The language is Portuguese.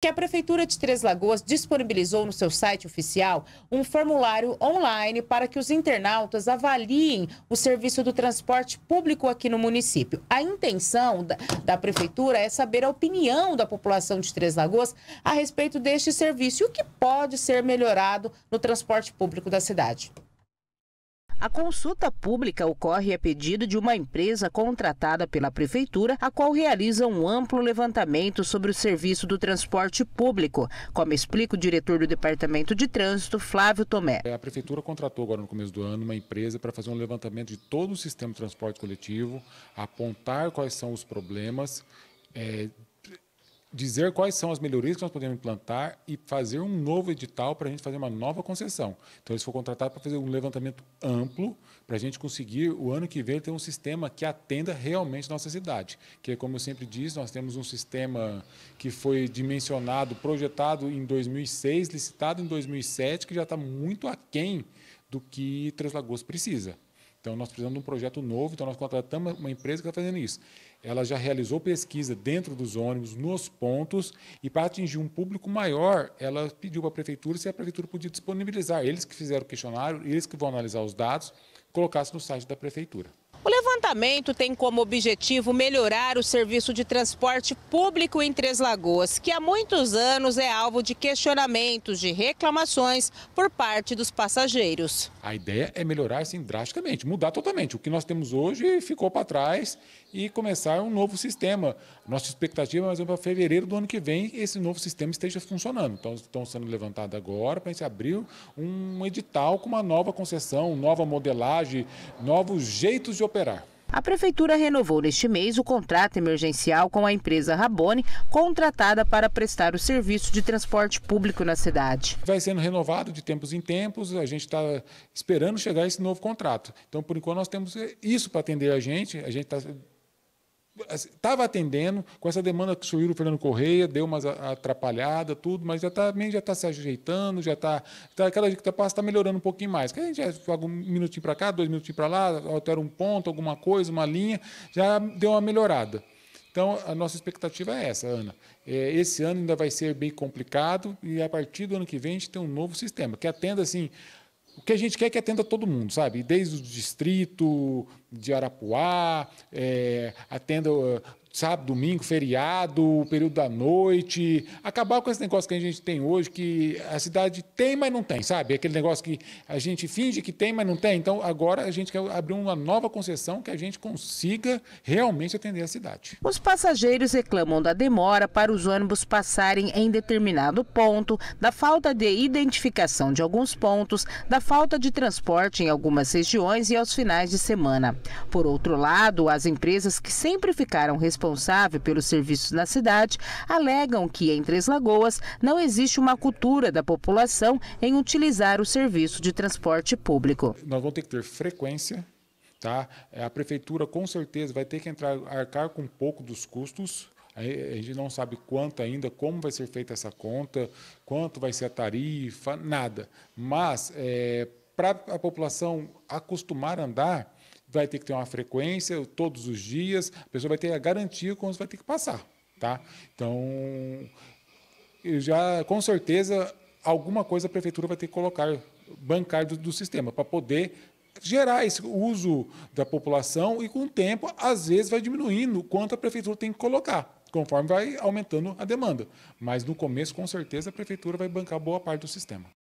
que a Prefeitura de Três Lagoas disponibilizou no seu site oficial um formulário online para que os internautas avaliem o serviço do transporte público aqui no município. A intenção da, da Prefeitura é saber a opinião da população de Três Lagoas a respeito deste serviço e o que pode ser melhorado no transporte público da cidade. A consulta pública ocorre a pedido de uma empresa contratada pela Prefeitura, a qual realiza um amplo levantamento sobre o serviço do transporte público, como explica o diretor do Departamento de Trânsito, Flávio Tomé. A Prefeitura contratou agora no começo do ano uma empresa para fazer um levantamento de todo o sistema de transporte coletivo, apontar quais são os problemas, é, dizer quais são as melhorias que nós podemos implantar e fazer um novo edital para a gente fazer uma nova concessão. Então, eles foram contratados para fazer um levantamento amplo para a gente conseguir, o ano que vem, ter um sistema que atenda realmente nossa cidade. Que, como eu sempre disse, nós temos um sistema que foi dimensionado, projetado em 2006, licitado em 2007, que já está muito aquém do que Três Lagoas precisa. Então, nós precisamos de um projeto novo, então nós contratamos uma empresa que está fazendo isso. Ela já realizou pesquisa dentro dos ônibus, nos pontos, e para atingir um público maior, ela pediu para a prefeitura se a prefeitura podia disponibilizar. Eles que fizeram o questionário, eles que vão analisar os dados, colocasse no site da prefeitura. O levantamento tem como objetivo melhorar o serviço de transporte público em Três Lagoas, que há muitos anos é alvo de questionamentos, de reclamações por parte dos passageiros. A ideia é melhorar sim drasticamente, mudar totalmente. O que nós temos hoje ficou para trás e começar um novo sistema. Nossa expectativa é, mais ou menos, para fevereiro do ano que vem, esse novo sistema esteja funcionando. Então, estão sendo levantados agora para a gente abrir um edital com uma nova concessão, nova modelagem, novos jeitos de operar. A Prefeitura renovou neste mês o contrato emergencial com a empresa Rabone, contratada para prestar o serviço de transporte público na cidade. Vai sendo renovado de tempos em tempos, a gente está esperando chegar esse novo contrato. Então, por enquanto, nós temos isso para atender a gente, a gente está estava atendendo com essa demanda que surgiu o Fernando Correia, deu uma atrapalhada, tudo, mas já está já tá se ajeitando, já está tá, aquela que passa está melhorando um pouquinho mais. Que a gente joga um minutinho para cá, dois minutinhos para lá, altera um ponto, alguma coisa, uma linha, já deu uma melhorada. Então, a nossa expectativa é essa, Ana. É, esse ano ainda vai ser bem complicado e a partir do ano que vem a gente tem um novo sistema que atenda assim o que a gente quer é que atenda todo mundo, sabe? Desde o distrito de Arapuá, é, atenda sábado, domingo, feriado, período da noite, acabar com esse negócio que a gente tem hoje, que a cidade tem, mas não tem, sabe? Aquele negócio que a gente finge que tem, mas não tem. Então, agora a gente quer abrir uma nova concessão que a gente consiga realmente atender a cidade. Os passageiros reclamam da demora para os ônibus passarem em determinado ponto, da falta de identificação de alguns pontos, da falta de transporte em algumas regiões e aos finais de semana. Por outro lado, as empresas que sempre ficaram responsáveis responsável pelos serviços na cidade alegam que em Três Lagoas não existe uma cultura da população em utilizar o serviço de transporte público. Nós vamos ter que ter frequência Tá? É, a prefeitura com certeza vai ter que entrar arcar com um pouco dos custos. A gente não sabe quanto ainda, como vai ser feita essa conta, quanto vai ser a tarifa, nada. Mas é, para a população acostumar a andar, vai ter que ter uma frequência todos os dias, a pessoa vai ter a garantia você vai ter que passar, tá? Então, já com certeza alguma coisa a prefeitura vai ter que colocar, bancar do, do sistema para poder gerar esse uso da população e com o tempo às vezes vai diminuindo quanto a prefeitura tem que colocar conforme vai aumentando a demanda. Mas no começo, com certeza, a prefeitura vai bancar boa parte do sistema.